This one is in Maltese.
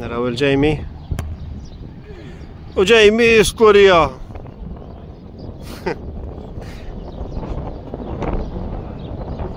Naraw il-ġejmi. U ġejmi skurija.